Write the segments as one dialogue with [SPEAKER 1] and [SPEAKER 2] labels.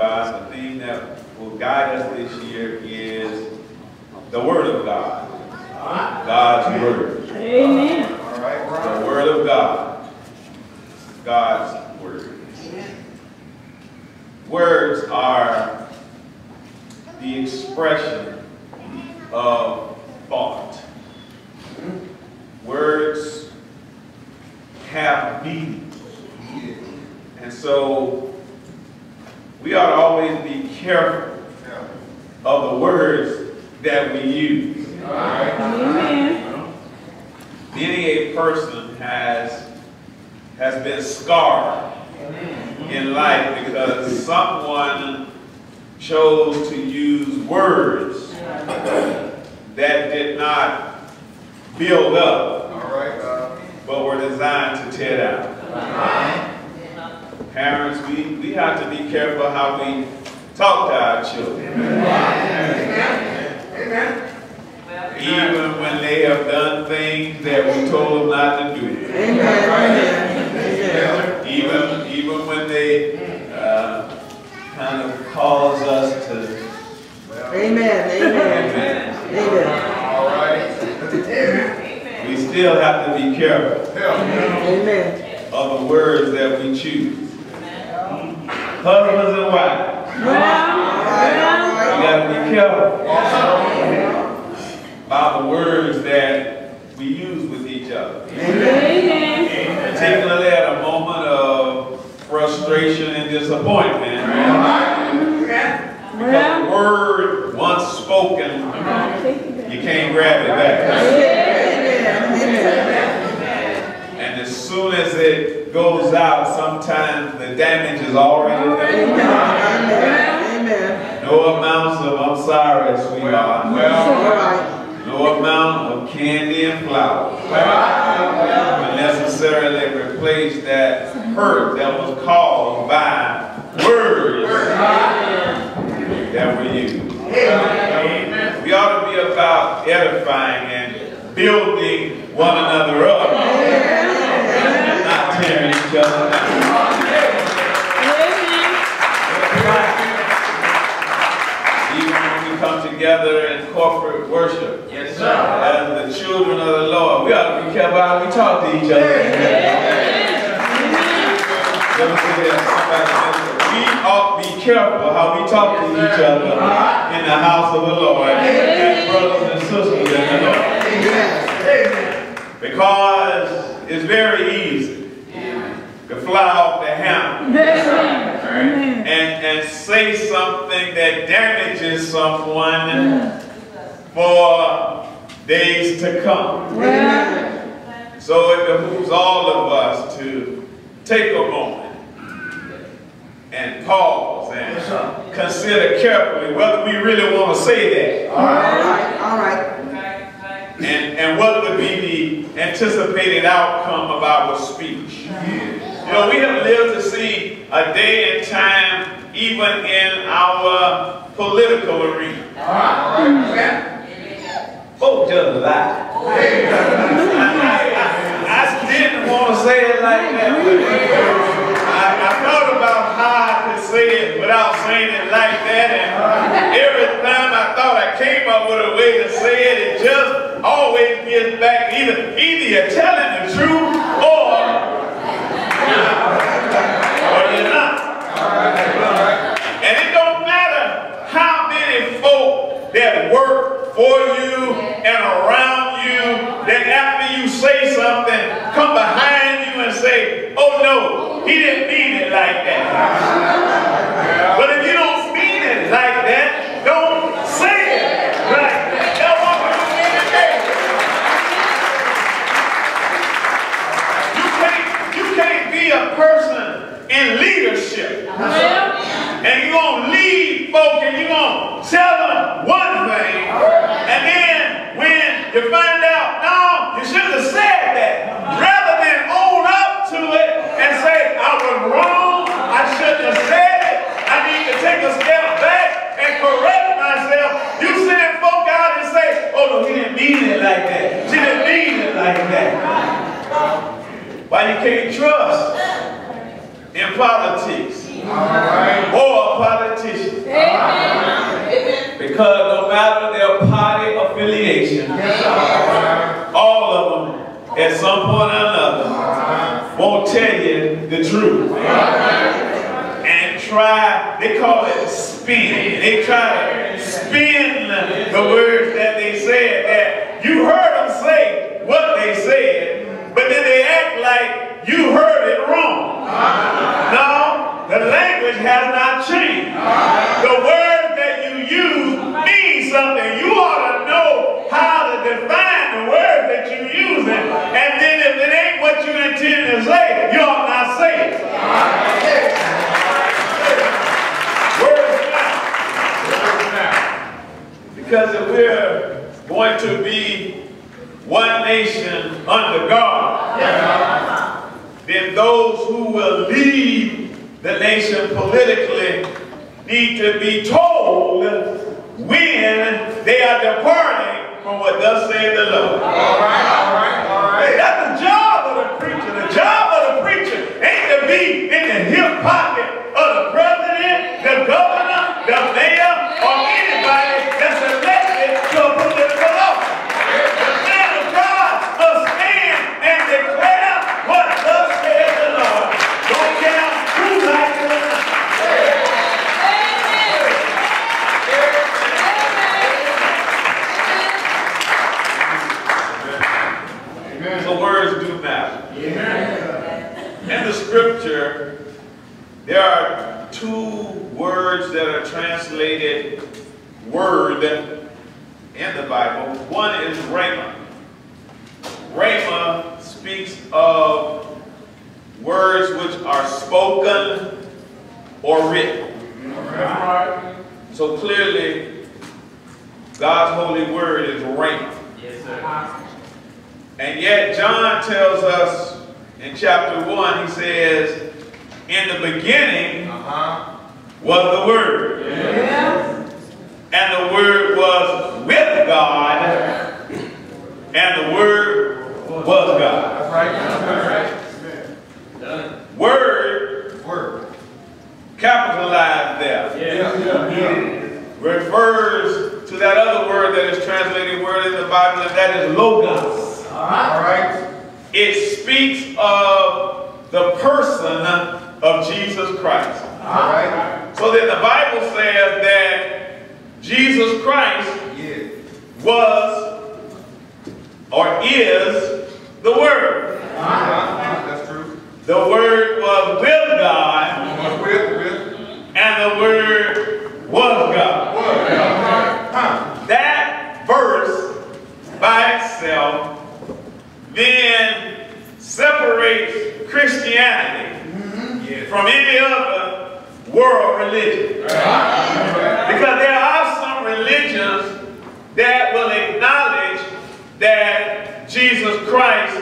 [SPEAKER 1] God. The theme that will guide us this year is the Word of God. God's Word.
[SPEAKER 2] Amen.
[SPEAKER 3] All right.
[SPEAKER 1] The Word of God. God's Word. Words are the expression of thought. Words have meaning. And so we ought to always be careful of the words that we use.
[SPEAKER 3] All right.
[SPEAKER 2] Amen.
[SPEAKER 1] Many a person has has been scarred in life because someone chose to use words that did not build up
[SPEAKER 3] All right. Uh,
[SPEAKER 1] but were designed to tear down. Parents, we, we have to be careful how we talk to our children. Amen. Even when they have done things that we told them not to do. Right? Even, even when they uh, kind of cause us to.
[SPEAKER 4] Amen, amen, amen,
[SPEAKER 3] all right.
[SPEAKER 1] We still have to be careful
[SPEAKER 4] amen.
[SPEAKER 1] of the words that we choose. Husbands and wives,
[SPEAKER 2] Well, well,
[SPEAKER 1] we got to be careful about the words that we use with each other.
[SPEAKER 2] amen.
[SPEAKER 1] Particularly at a moment of frustration and disappointment. Because the word once spoken,
[SPEAKER 2] take it back.
[SPEAKER 1] you can't grab it back.
[SPEAKER 4] Amen, amen.
[SPEAKER 1] And as soon as it goes out, sometimes the damage is already
[SPEAKER 4] Amen,
[SPEAKER 1] done.
[SPEAKER 4] amen, amen.
[SPEAKER 1] No amounts of I'm sorry, sweetheart.
[SPEAKER 4] All
[SPEAKER 3] Well.
[SPEAKER 1] No amount of candy and flowers will necessarily replace that hurt that was caused by words that we use. We ought to be about edifying and building one another up, we come together in corporate worship,
[SPEAKER 3] yes, sir.
[SPEAKER 1] as the children of the Lord, we ought to be careful how we talk to each other. Let me say that somebody else. We ought to be careful how we talk to each other in the house of the Lord, as brothers and sisters in the Lord. Because it's very easy to fly off the handle
[SPEAKER 2] Amen.
[SPEAKER 1] and, and say something that damages someone for days to come. So it behooves all of us to take a moment and pause and consider carefully whether we really want to say that.
[SPEAKER 4] All right, all right.
[SPEAKER 1] and, and what would be the anticipated outcome of our speech. You know, we have lived to see a day and time even in our political arena. Folks just lie. I, I didn't want to say it like that. I, I thought about how I could say it without saying it like that. And every time I thought I came up with a way to say it, it just always gets back. Either, either you're telling the truth or, or you're not. And it don't matter how many folk that work for you and around you that after you say something come behind you and say, oh no, he didn't mean it like that. But if you don't mean it like that, don't say it like that. That's what we're doing today. You can't, you can't be a person in leadership and you're going to lead folk and you're going to tell like that. Why you can't trust in politics right. or politicians. Because no matter their party affiliation,
[SPEAKER 3] all of
[SPEAKER 1] them at some point or another won't tell you the truth. And try, they call it spin. They try to spin the words that has not changed. The words that you use mean something. You ought to know how to define the words that you're using. And then if it ain't what you intend to say, you ought not say it. Words matter. Because if we're going to be one nation under God, then those who will lead the nation politically need to be told when they are departing from what thus saith the Lord.
[SPEAKER 3] All right, all right.
[SPEAKER 1] Hey, that's the job of the preacher. The job of the preacher ain't to be in the hip pocket of the president, the governor, the mayor, or anybody that's elected to a political office. The man of God must stand and declare what thus saith the Lord. Don't care who likes it or not. So words do matter. In the scripture, there are two words that are translated word in the Bible. One is rhema. Rhema speaks of words which are spoken or written. So clearly, God's holy word is rhema. And yet John tells us in chapter 1, he says, in the beginning
[SPEAKER 3] Uh-huh.
[SPEAKER 1] was the Word. And the Word was with God. And the Word was God.
[SPEAKER 3] That's right. That's right.
[SPEAKER 1] Word
[SPEAKER 3] Word.
[SPEAKER 1] capitalized there
[SPEAKER 3] Yeah, yeah, yeah.
[SPEAKER 1] refers to that other word that is translated word in the Bible, and that is logos.
[SPEAKER 3] All right.
[SPEAKER 1] It speaks of the person of Jesus Christ.
[SPEAKER 3] All right.
[SPEAKER 1] So then the Bible says that Jesus Christ
[SPEAKER 3] Yeah.
[SPEAKER 1] was or is the Word.
[SPEAKER 3] Uh-huh. That's true.
[SPEAKER 1] The Word was with God,
[SPEAKER 3] with, with?
[SPEAKER 1] and the Word was God.
[SPEAKER 3] Word. Huh.
[SPEAKER 1] That verse by itself then separates Christianity From any other world religion. Because there are some religions that will acknowledge that Jesus Christ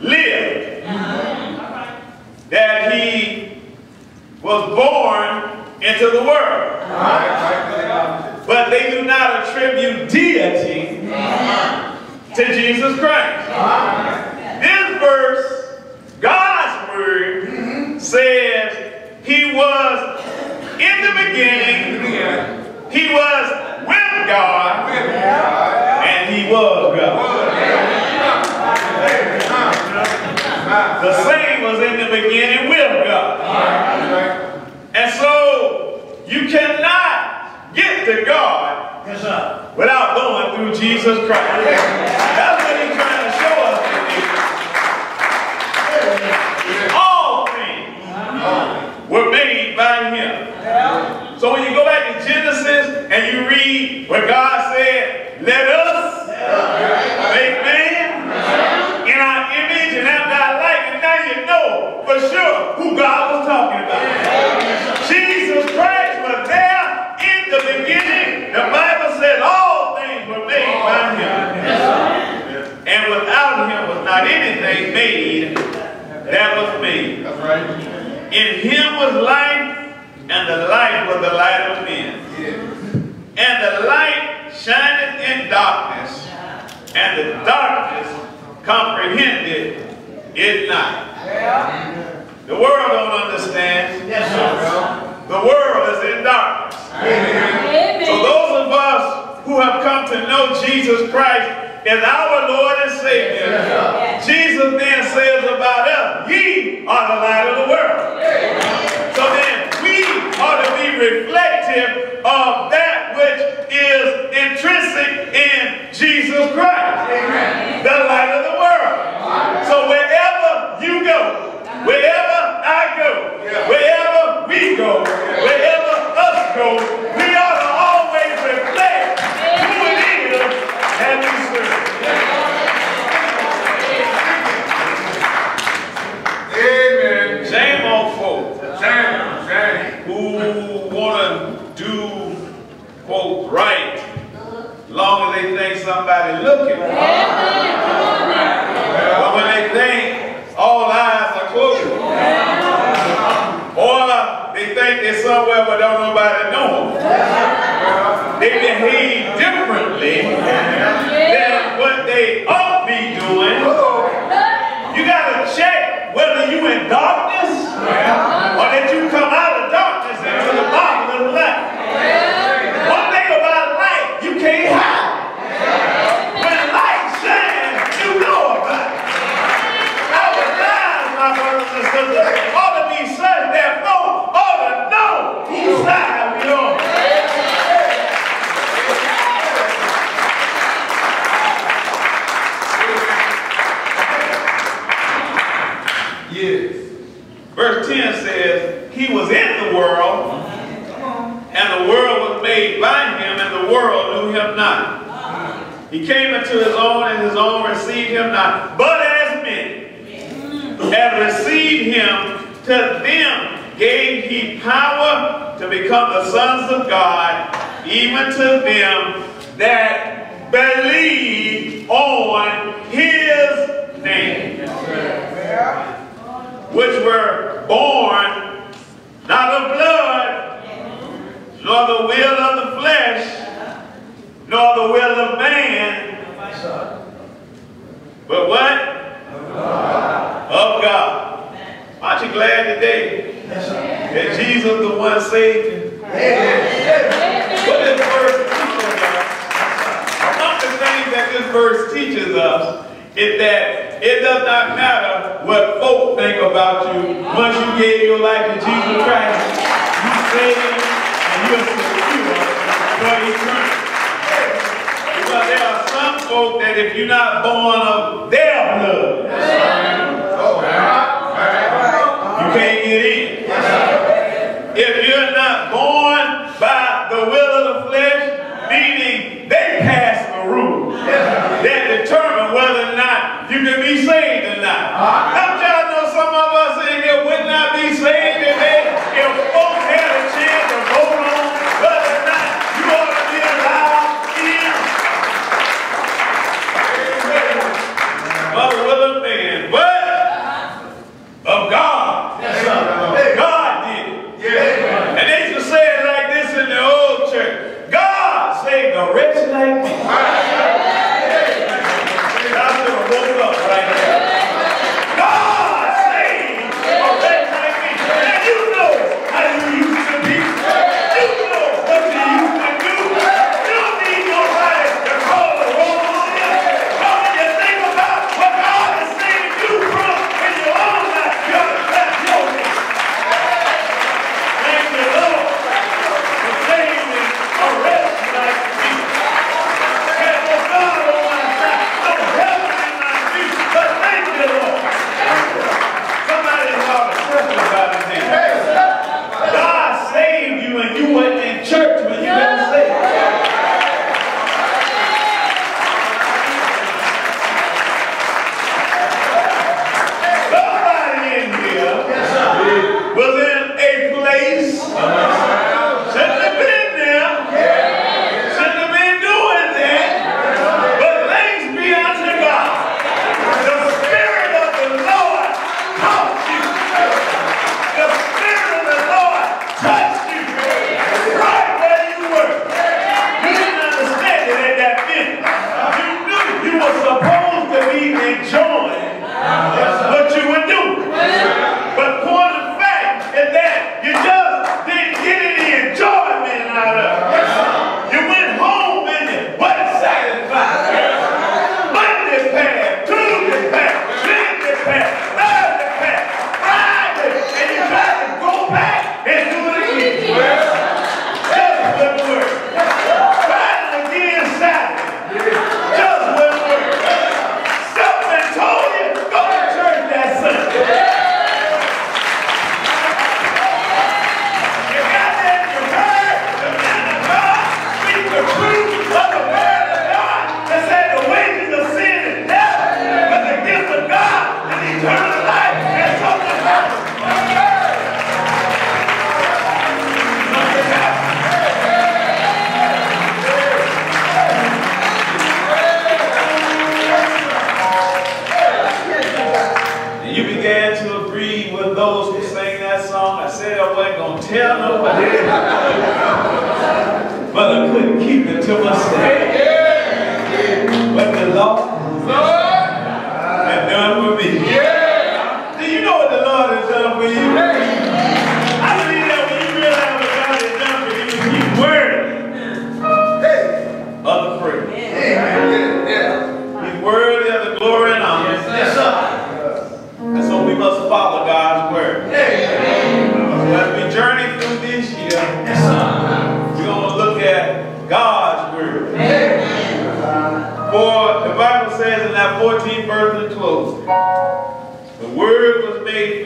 [SPEAKER 1] lived, that he was born into the world. But they do not attribute deity to Jesus Christ. This verse, says he was in the beginning, he was with God, and he was God. The same was in the beginning with God. And so you cannot get to God without going through Jesus Christ. That's darkness, and the darkness comprehended it not. The world don't understand. The world is in darkness. So those of us who have come to know Jesus Christ as our Lord and Savior. Jesus then says about us, ye are the light of the world. So then we ought to be reflective of that which is intrinsic in Jesus Christ, Amen. the light of the world. So wherever you go, wherever I go, wherever darkness. Yeah. by him, and the world knew him not. He came into his own, and his own received him not. But as men have received him, to them gave he power to become the sons of God, even to them that believe on his name, which were born not of blood, nor the will of the flesh, nor the will of man, but what? Of God. Of God. Aren't you glad today that Jesus the one saved you? What this verse teaches us, among the things that this verse teaches us, is that it does not matter what folk think about you once you gave your life to Jesus Christ. You saved here there are some folk that if you're not born of their blood, you can't get in. If you're not born by the will of the flesh, meaning they pass the rule that determine whether or not you can be saved or not.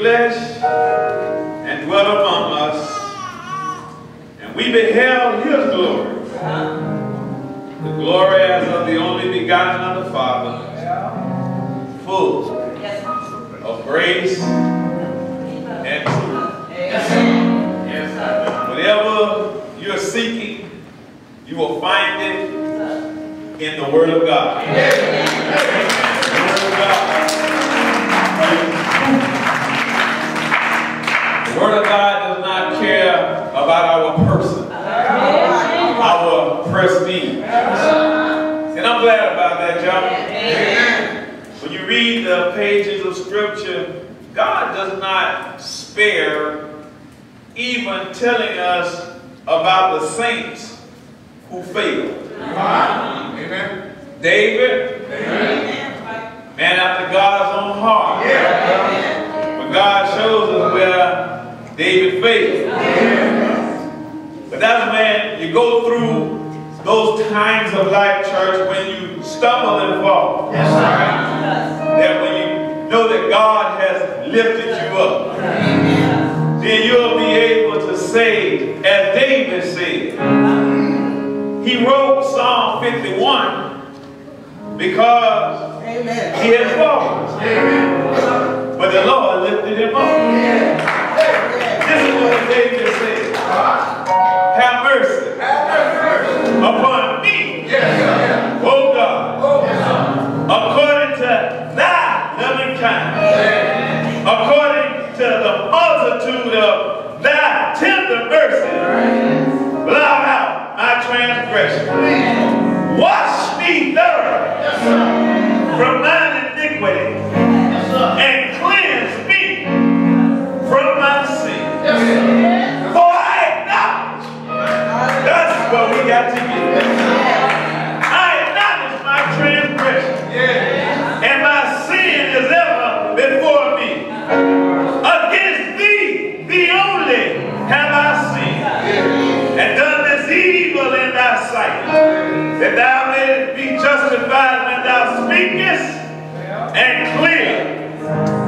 [SPEAKER 1] Flesh and dwelt among us, and we beheld his glory. The glory as of the only begotten of the Father, full of grace and truth. Whatever you're seeking, you will find it in the Word of God. The Word of God. The Word of God does not care about our person, our prestige. And I'm glad about that, y'all. When you read the pages of Scripture, God does not spare even telling us about the saints who failed.
[SPEAKER 3] Amen.
[SPEAKER 1] David, man after God's own heart. But God shows David failed. But that's when you go through those times of life, church, when you stumble and fall. That when you know that God has lifted you up, then you'll be able to say, as David said, he wrote Psalm 51 because
[SPEAKER 4] Amen.
[SPEAKER 1] he had fallen. But the Lord lifted him up. This is what David said. Have mercy. Upon me, O evil in thy sight, that thou mayest be justified when thou speakest and clear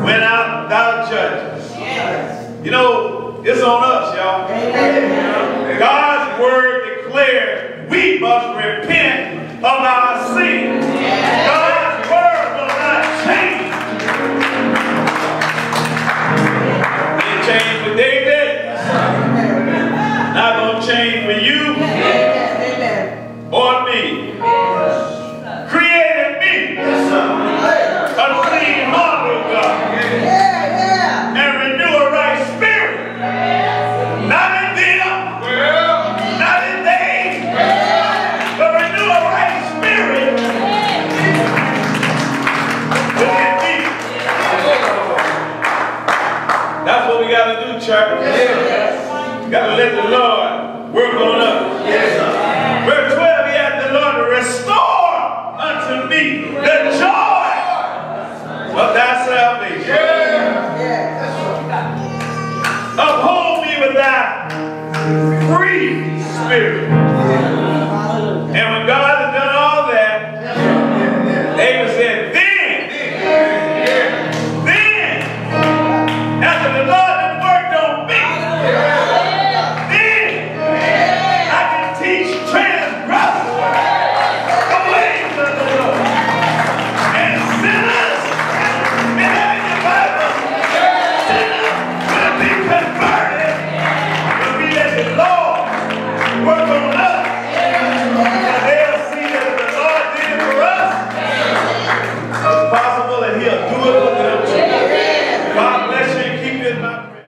[SPEAKER 1] when thou, thou judgest. You know, it's on us, y'all. God's word declares we must repent of our sins. Gotta let the Lord